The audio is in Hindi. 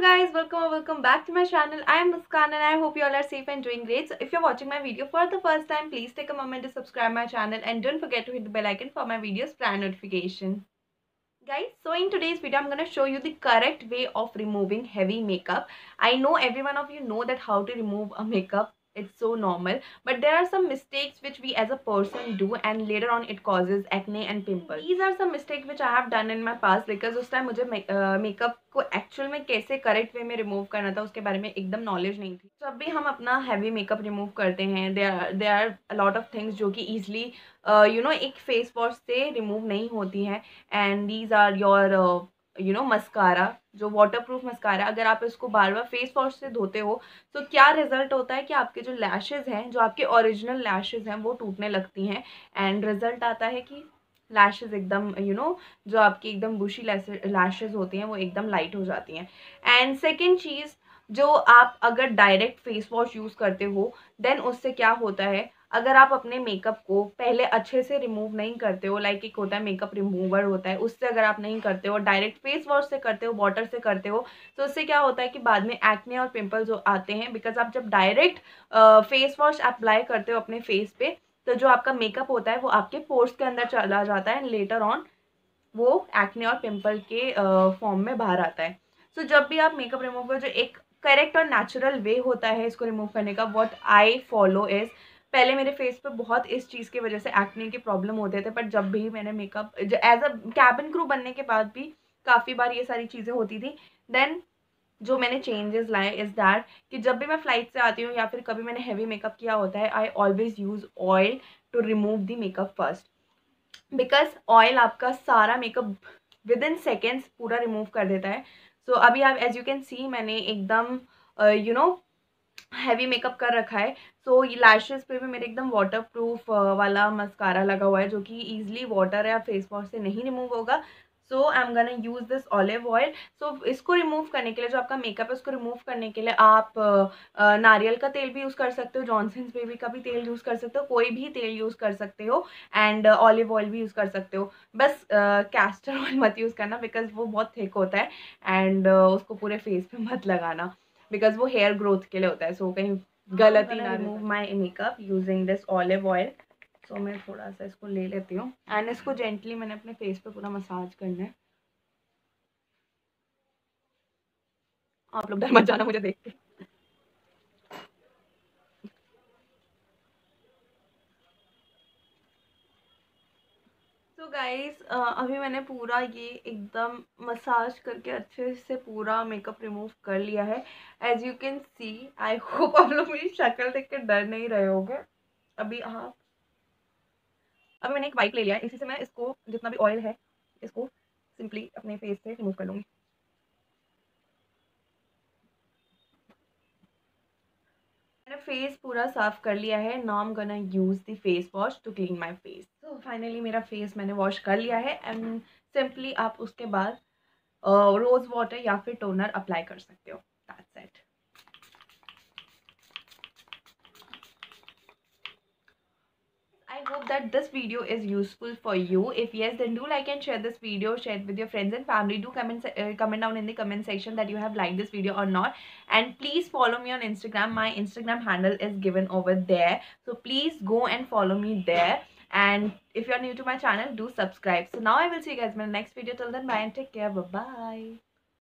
Guys, welcome or welcome back to my channel. I am Muskan and I hope you all are safe and doing great. So if you're watching my video for the first time, please take a moment to subscribe my channel and don't forget to hit the bell icon for my videos plan notification. Guys, so in today's video, I'm going to show you the correct way of removing heavy makeup. I know every one of you know that how to remove a makeup it's so normal but there are some mistakes which we as a person do and later on it causes acne and pimples these are some mistakes which i have done in my past because उस time मुझे मेकअप uh, को एक्चुअल में कैसे करेक्ट वे में रिमूव करना था उसके बारे में एकदम नॉलेज नहीं थी जब भी हम अपना हैवी मेकअप रिमूव करते हैं they are they are lot of things जो कि ईजिली यू नो एक फेस वॉश से रिमूव नहीं होती हैं and these are your you know mascara जो वाटर प्रूफ मस्कारा अगर आप इसको बार बार फेस वॉश से धोते हो तो क्या रिज़ल्ट होता है कि आपके जो लैशेज़ हैं, जो आपके ओरिजिनल लैशेज़ हैं, वो टूटने लगती हैं? एंड रिज़ल्ट आता है कि लैशेज़ एकदम यू नो जो आपकी एकदम बुशी लैशेज़ होती हैं, वो एकदम लाइट हो जाती हैं। एंड सेकेंड चीज़, जो आप अगर डायरेक्ट फेस वॉश यूज़ करते हो देन उससे क्या होता है? अगर आप अपने मेकअप को पहले अच्छे से रिमूव नहीं करते हो लाइक एक होता है मेकअप रिमूवर होता है, उससे अगर आप नहीं करते हो डायरेक्ट फेस वॉश से करते हो वाटर से करते हो तो उससे क्या होता है कि बाद में एक्ने और पिंपल्स आते हैं बिकॉज़ आप जब डायरेक्ट फेस वॉश अप्लाई करते हो अपने फेस पे तो जो आपका मेकअप होता है वो आपके पोर्स के अंदर चला जाता है एंड लेटर ऑन वो एक्ने और पिम्पल के फॉर्म में बाहर आता है। सो जब भी आप मेकअप रिमूव कर, जो एक करेक्ट और नेचुरल वे होता है इसको रिमूव करने का वॉट आई फॉलो इज़ पहले मेरे फेस पे बहुत इस चीज़ की वजह से एक्ने के प्रॉब्लम होते थे बट जब भी मैंने makeup as a cabin crew बनने के बाद भी काफ़ी बार ये सारी चीज़ें होती थी। देन जो मैंने चेंजेस लाए इज़ दैट कि जब भी मैं फ़्लाइट से आती हूँ या फिर कभी मैंने हैवी मेकअप किया होता है I always use oil to remove the makeup first because oil आपका सारा मेकअप विद इन सेकेंड्स पूरा रिमूव कर देता है। सो so, अभी आप एज यू कैन सी मैंने एकदम यू नो हैवी मेकअप कर रखा है। सो ये लैशेज़ पे भी मेरे एकदम वाटर प्रूफ वाला मस्कारा लगा हुआ है, जो कि ईजिली वाटर या फेस वॉश से नहीं रिमूव होगा। So I am gonna use this olive oil so इसको रिमूव करने के लिए, जो आपका मेकअप है, उसको रिमूव करने के लिए आप नारियल का तेल भी यूज़ कर सकते हो जॉनसन्स बेबी का भी तेल यूज़ कर सकते हो, कोई भी तेल यूज़ कर सकते हो एंड ऑलिव ऑयल भी यूज़ कर सकते हो। बस कैस्टर ऑयल मत यूज़ करना बिकॉज़ वो बहुत थिक होता है एंड उसको पूरे फेस पे मत लगाना। बिकॉज़ वो हेयर ग्रोथ के लिए होता है सो so, कहीं गलत ही ना remove my makeup using this olive oil so मैं थोड़ा सा इसको ले लेती हूँ। एंड इसको जेंटली मैंने अपने फेस पे पूरा मसाज करना है। आप लोग डर मत जाना मुझे देख के। गाइस अभी मैंने पूरा ये एकदम मसाज करके अच्छे से पूरा मेकअप रिमूव कर लिया है। As you can see I hope आप लोग मेरी शक्ल देख के डर नहीं रहे होगे। अभी आप अभी मैंने एक वाइप ले लिया है, इसी से मैं इसको जितना भी ऑयल है, इसको सिंपली अपने फेस से रिमूव कर लूँगी। फेस पूरा साफ़ कर लिया है। Now am gonna use the face wash to clean my face तो फाइनली मेरा फेस मैंने वॉश कर लिया है एंड सिंपली आप उसके बाद रोज़ वाटर या फिर टोनर अप्लाई कर सकते हो। That's it hope that this video is useful for you. If yes then do like and share this video share it with your friends and family. Do comment uh, comment down in the comment section that you have liked this video or not. And please follow me on instagram. My instagram handle is given over there. So please go and follow me there. And if you're new to my channel do subscribe. So now i will see you guys in my next video. Till then bye and take care. Bye bye